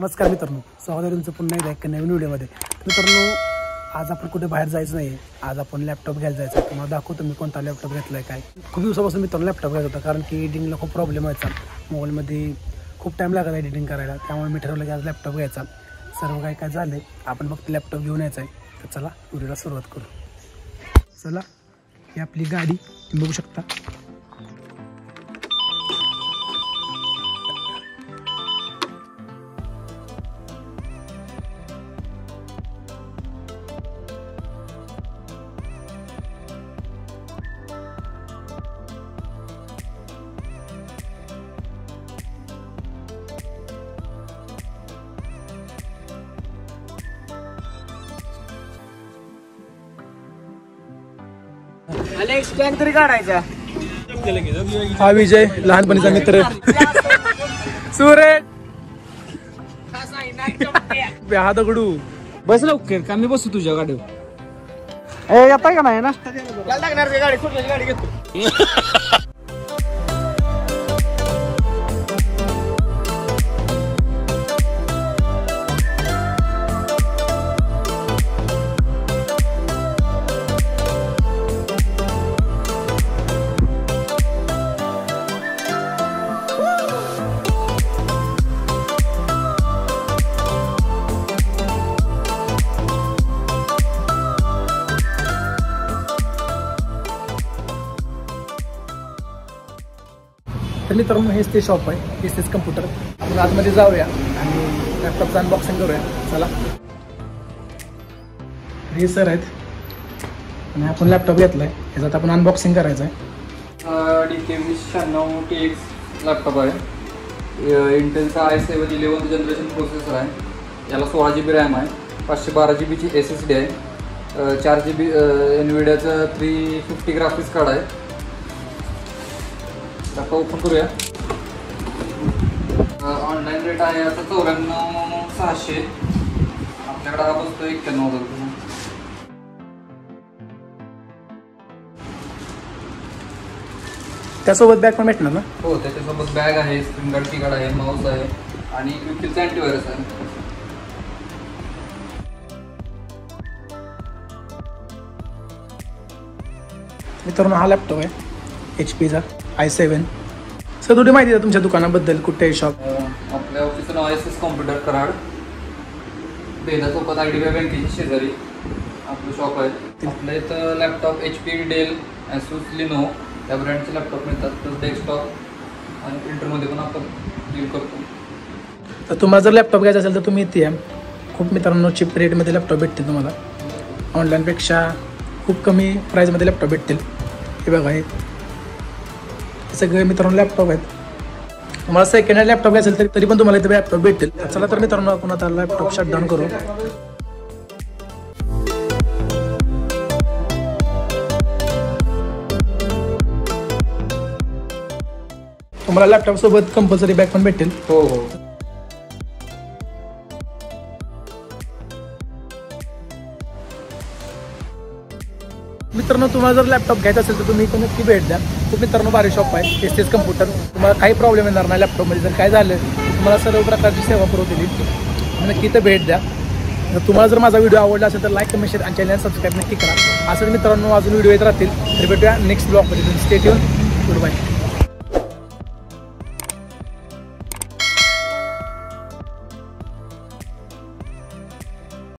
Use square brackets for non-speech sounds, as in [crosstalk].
नमस्कार मित्रांनो. स्वागत आहे तुमचं पुन्हा एकदा एक नवीन व्हिडिओमध्ये. मित्रांनो आज आपण कुठे बाहेर जायचं नाही आज आपण लॅपटॉप घ्यायला जायचं आहे. तुम्हाला दाखवतो मी कोणता लॅपटॉप घेतला आहे काय. खूप दिवसापासून मित्रांनो लॅपटॉप घ्यायचा होता. कारण की एडिटिंगला खूप प्रॉब्लेम व्हायचा. मोबाईलमध्ये खूप टाईम लागत एडिटिंग करायला. त्यामुळे मी ठरवलं की आज लॅपटॉप घ्यायचा. सर्व काय काय झालं आपण फक्त लॅपटॉप घेऊन यायचं आहे. तर चला व्हिडिओला सुरुवात करू. चला ही आपली गाडी. तुम्ही बघू शकता. हा विजय लहानपणीचा मित्र. सुरेश! हा दगडू. बस लवकर का मी बसू तुझ्या गाडीवर? ए येता का नाही? ना [laughs] तर मित्रांनो हेच ते शॉप आहे. एस एस कम्प्युटर आपण आतमध्ये जाऊया आणि लॅपटॉपचं अनबॉक्सिंग करूया. चला. हे सर आहेत. आणि आपण लॅपटॉप घेतलाय. ह्याच्यात आपण अनबॉक्सिंग करायचं आहे डी के वीस शहाण्णव टी एक्स लॅपटॉप आहे इंटेलचा I seven eleven generation processor आहे. याला सोळा जी बी रॅम आहे. पाचशे बारा जी बीची एस एस डी आहे. चार जी बी एनविड्याचं थ्री फिफ्टी ग्राफिक्स कार्ड आहे. लॅपटॉप ओपन करूया. ऑनलाईन रेट आहे आता चौऱ्याण्णव सहाशे. आपल्याकडे हा बसतो एक्क्याण्णव हजार रुपये. त्यासोबत बॅग पण भेटणार ना? हो त्याच्यासोबत बॅग आहे स्क्रीन गार्ड की गार्ड आहे माऊस आहे आणि क्विकचा अँटीव्हायरस आहे. मित्रांनो हा लॅपटॉप आहे एच पीचा आय सेवन सर थोडी माहिती द्या तुमच्या दुकानाबद्दल कुठे आहे शॉप आपल्या ऑफिसचं नाव S S computer Karad. Bela चौकात आय डी बँकेची शेजारी आपलं शॉप आहे. आपल्या इथं laptop H P Dell Asus Lenovo त्या ब्रँडचे लॅपटॉप मिळतात प्लस डेस्कटॉप आणि प्रिंटरमध्ये पण आपण डील करतो. तर तुम्हाला जर लॅपटॉप घ्यायचा असेल तर तुम्ही इथे या. खूप मित्रांनो चिप रेटमध्ये लॅपटॉप भेटतील तुम्हाला. ऑनलाईनपेक्षा खूप कमी प्राईजमध्ये लॅपटॉप भेटतील. हे बघा हे सगळे मित्रांनो लॅपटॉप आहेत. तुम्हाला सेकंड हँड लॅपटॉप असेल तरी तरी पण तुम्हाला इथे लॅपटॉप भेटतील. चला तर मित्रांनो आपण आता लॅपटॉप शटडाऊन करू. तुम्हाला लॅपटॉप सोबत कंपल्सरी बॅग पण भेटेल हो हो. मित्रांनो तुम्हाला जर लॅपटॉप घ्यायचा असेल तर तुम्ही इथं नक्की भेट द्या. खूप मित्रांनो भारी शॉप आहे. एस एस कम्प्युटर तुम्हाला काही प्रॉब्लेम येणार नाही लॅपटॉपमध्ये जर काय झालं तुम्हाला सर्व प्रकारची सेवा पुरवतील नक्की इथं भेट द्या. तर तुम्हाला जर माझा व्हिडिओ आवडला असेल तर लाईक कमेंट शेअर आणि चॅनल सबस्क्राईब नक्की करा. असं मित्रांनो अजून व्हिडिओ येत राहतील. तर भेटूया नेक्स्ट ब्लॉगमध्ये स्टेट येऊन गुड बाय